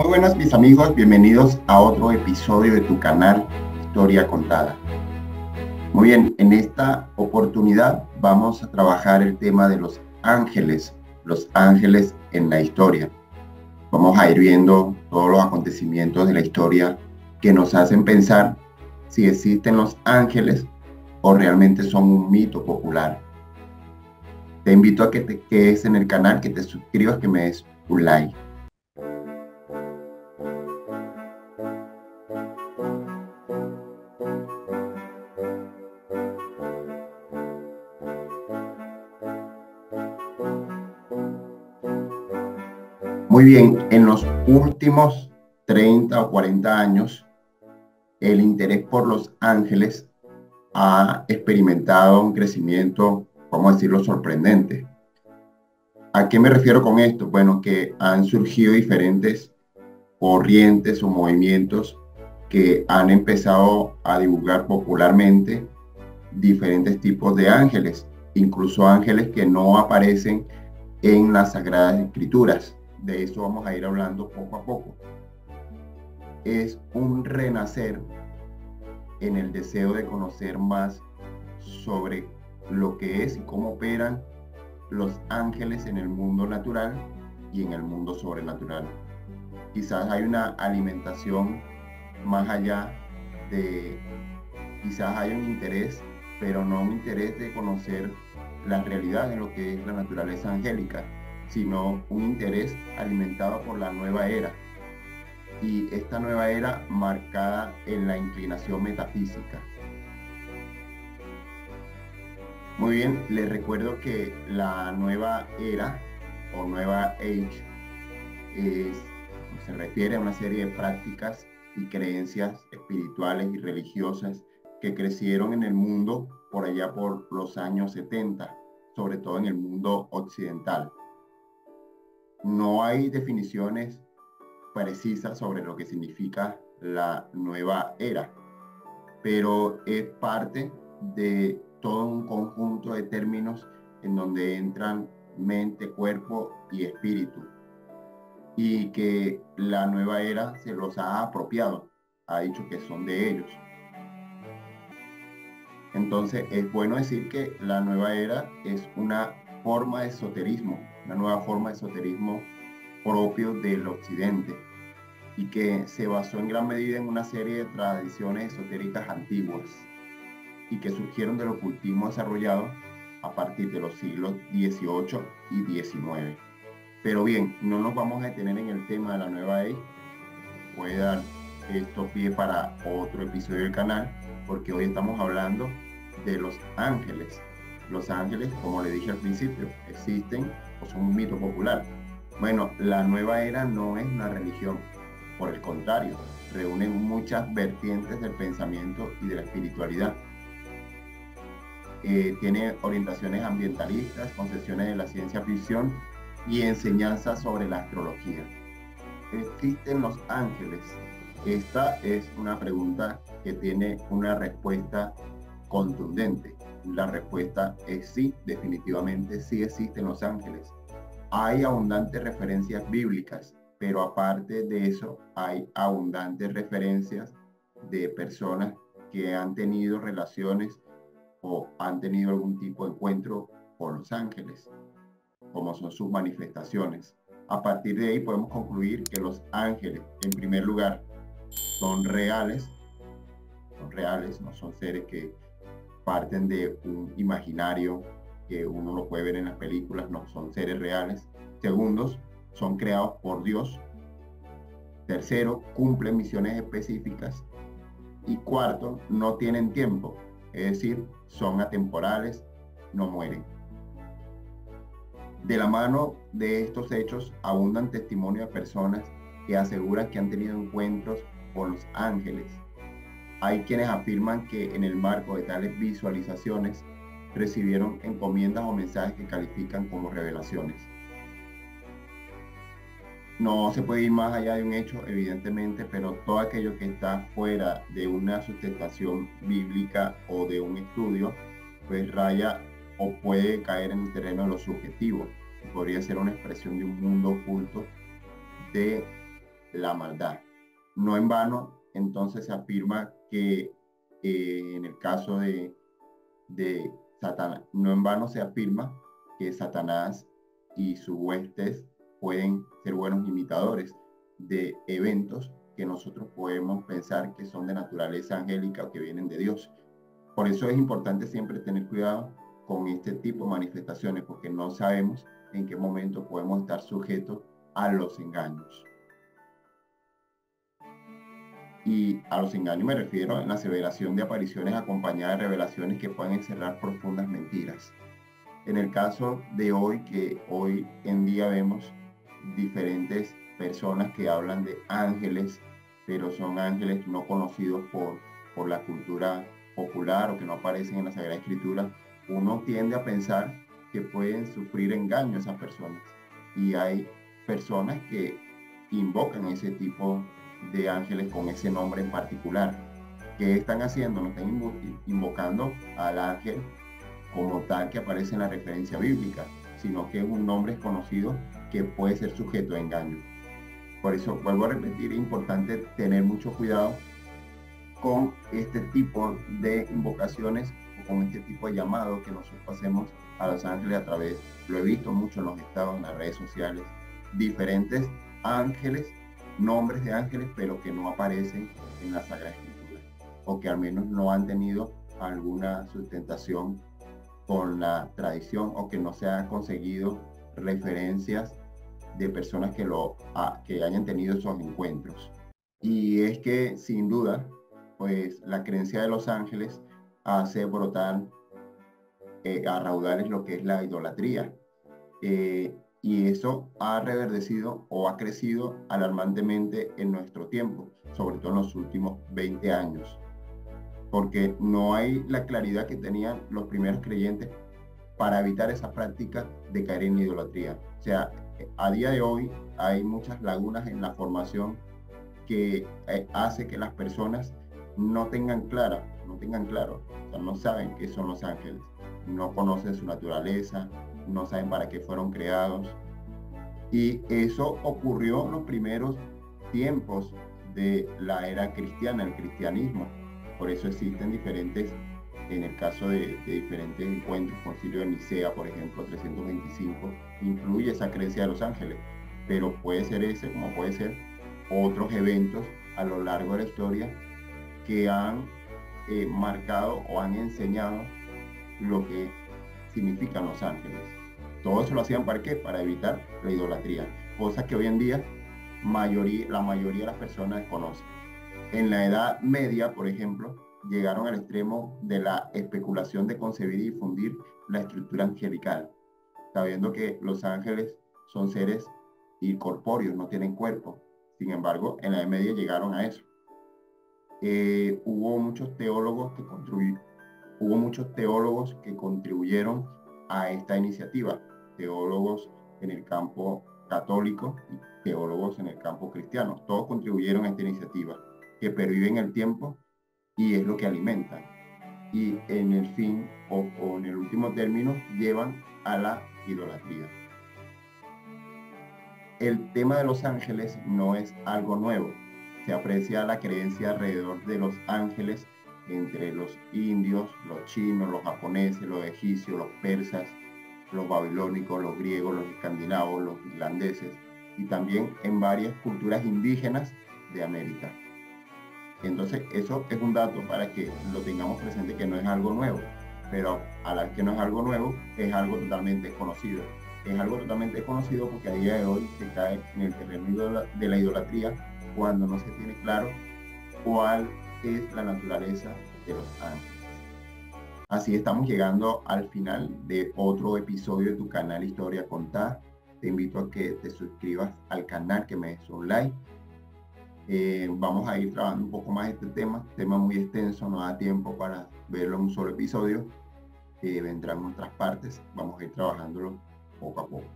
Muy buenas mis amigos, bienvenidos a otro episodio de tu canal Historia Contada. Muy bien, en esta oportunidad vamos a trabajar el tema de los ángeles, los ángeles en la historia. Vamos a ir viendo todos los acontecimientos de la historia que nos hacen pensar si existen los ángeles o realmente son un mito popular. Te invito a que te quedes en el canal, que te suscribas, que me des un like. Muy bien, en los últimos 30 o 40 años, el interés por los ángeles ha experimentado un crecimiento, vamos a decirlo, sorprendente. ¿A qué me refiero con esto? Bueno, que han surgido diferentes corrientes o movimientos que han empezado a divulgar popularmente diferentes tipos de ángeles, incluso ángeles que no aparecen en las Sagradas Escrituras. De eso vamos a ir hablando poco a poco. Es un renacer en el deseo de conocer más sobre lo que es y cómo operan los ángeles en el mundo natural y en el mundo sobrenatural. Quizás hay una alimentación más allá de, quizás hay un interés, pero no un interés de conocer la realidad de lo que es la naturaleza angélica, sino un interés alimentado por la nueva era. Y esta nueva era marcada en la inclinación metafísica. Muy bien, les recuerdo que la nueva era o nueva age se refiere a una serie de prácticas y creencias espirituales y religiosas que crecieron en el mundo por allá por los años 70, sobre todo en el mundo occidental. No hay definiciones precisas sobre lo que significa la nueva era, pero es parte de todo un conjunto de términos en donde entran mente, cuerpo y espíritu. Y que la nueva era se los ha apropiado, ha dicho que son de ellos. Entonces es bueno decir que la nueva era es una forma de esoterismo, nueva forma de esoterismo propio del occidente y que se basó en gran medida en una serie de tradiciones esotéricas antiguas y que surgieron del ocultismo desarrollado a partir de los siglos XVIII y XIX. Pero bien, no nos vamos a detener en el tema de la nueva. Voy a dar esto pie para otro episodio del canal, porque hoy estamos hablando de los ángeles. Los ángeles, como le dije al principio, existen o son un mito popular. Bueno, la nueva era no es una religión, por el contrario, reúne muchas vertientes del pensamiento y de la espiritualidad eh, tiene orientaciones ambientalistas, concesiones de la ciencia ficción y enseñanzas sobre la astrología. ¿Existen los ángeles? Esta es una pregunta que tiene una respuesta contundente. La respuesta es sí, definitivamente sí existen los ángeles. Hay abundantes referencias bíblicas, pero aparte de eso hay abundantes referencias de personas que han tenido relaciones o han tenido algún tipo de encuentro con los ángeles, como son sus manifestaciones. A partir de ahí podemos concluir que los ángeles, en primer lugar, son reales, son reales, no son seres que parten de un imaginario que uno lo puede ver en las películas, no son seres reales. Segundos, son creados por Dios. Tercero, cumplen misiones específicas. Y cuarto, no tienen tiempo, es decir, son atemporales, no mueren. De la mano de estos hechos abundan testimonios de personas que aseguran que han tenido encuentros con los ángeles. Hay quienes afirman que en el marco de tales visualizaciones recibieron encomiendas o mensajes que califican como revelaciones. No se puede ir más allá de un hecho, evidentemente, pero todo aquello que está fuera de una sustentación bíblica o de un estudio, pues raya o puede caer en el terreno de lo subjetivo. Podría ser una expresión de un mundo oculto de la maldad. No en vano, entonces se afirma que eh, en el caso de, de Satanás, no en vano se afirma que Satanás y sus huestes pueden ser buenos imitadores de eventos que nosotros podemos pensar que son de naturaleza angélica o que vienen de Dios. Por eso es importante siempre tener cuidado con este tipo de manifestaciones, porque no sabemos en qué momento podemos estar sujetos a los engaños. Y a los engaños me refiero en la aseveración de apariciones acompañadas de revelaciones que pueden encerrar profundas mentiras. En el caso de hoy, que hoy en día vemos diferentes personas que hablan de ángeles, pero son ángeles no conocidos por, por la cultura popular o que no aparecen en la Sagrada Escritura, uno tiende a pensar que pueden sufrir engaño esas personas. Y hay personas que invocan ese tipo de ángeles con ese nombre en particular. ¿Qué están haciendo? No están invocando al ángel como tal que aparece en la referencia bíblica, sino que es un nombre conocido que puede ser sujeto a engaño. Por eso vuelvo a repetir, es importante tener mucho cuidado con este tipo de invocaciones o con este tipo de llamados que nosotros hacemos a los ángeles a través, lo he visto mucho en los estados, en las redes sociales, diferentes ángeles, nombres de ángeles, pero que no aparecen en la Sagrada Escritura, o que al menos no han tenido alguna sustentación con la tradición o que no se han conseguido referencias de personas que, lo, que hayan tenido esos encuentros. Y es que sin duda, pues la creencia de los ángeles hace brotar eh, a raudales lo que es la idolatría. Eh, y eso ha reverdecido o ha crecido alarmantemente en nuestro tiempo, sobre todo en los últimos 20 años, porque no hay la claridad que tenían los primeros creyentes para evitar esa práctica de caer en idolatría. O sea, a día de hoy hay muchas lagunas en la formación que eh, hace que las personas no tengan clara, no tengan claro, o sea, no saben qué son los ángeles, no conocen su naturaleza, no saben para qué fueron creados. Y eso ocurrió en los primeros tiempos de la era cristiana, el cristianismo. Por eso existen diferentes en el caso de, diferentes encuentros, concilio de Nicea, por ejemplo, 325, incluye esa creencia de los ángeles, pero puede ser ese como puede ser otros eventos a lo largo de la historia que han eh, marcado o han enseñado lo que significan los ángeles. Todo eso lo hacían para qué? Para evitar la idolatría, cosa que hoy en día mayoría, la mayoría de las personas desconocen. En la Edad Media, por ejemplo, llegaron al extremo de la especulación de concebir y difundir la estructura angelical, sabiendo que los ángeles son seres incorpóreos, no tienen cuerpo. Sin embargo, en la Edad Media llegaron a eso. Eh, hubo muchos teólogos que hubo muchos teólogos que contribuyeron a esta iniciativa, teólogos en el campo católico y teólogos en el campo cristiano. Todos contribuyeron a esta iniciativa que pervive en el tiempo y es lo que alimentan. Y en el fin o, en el último término llevan a la idolatría. El tema de los ángeles no es algo nuevo. Se aprecia la creencia alrededor de los ángeles entre los indios, los chinos, los japoneses, los egipcios, los persas, los babilónicos, los griegos, los escandinavos, los irlandeses y también en varias culturas indígenas de América. Entonces, eso es un dato para que lo tengamos presente que no es algo nuevo, pero a la vez que no es algo nuevo, es algo totalmente desconocido. Es algo totalmente desconocido porque a día de hoy se cae en el terreno de la idolatría cuando no se tiene claro cuál es la naturaleza de los ángeles. Así estamos llegando al final de otro episodio de tu canal Historia Contar. Te invito a que te suscribas al canal, que me des un like eh, vamos a ir trabajando un poco más este tema, tema muy extenso, no da tiempo para verlo en un solo episodio, eh, vendrán otras partes, vamos a ir trabajándolo poco a poco.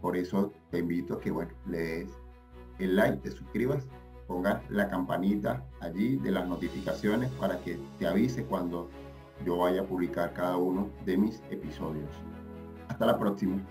Por eso te invito a que bueno, le des el like, te suscribas, pongas la campanita allí de las notificaciones para que te avise cuando yo vaya a publicar cada uno de mis episodios. Hasta la próxima.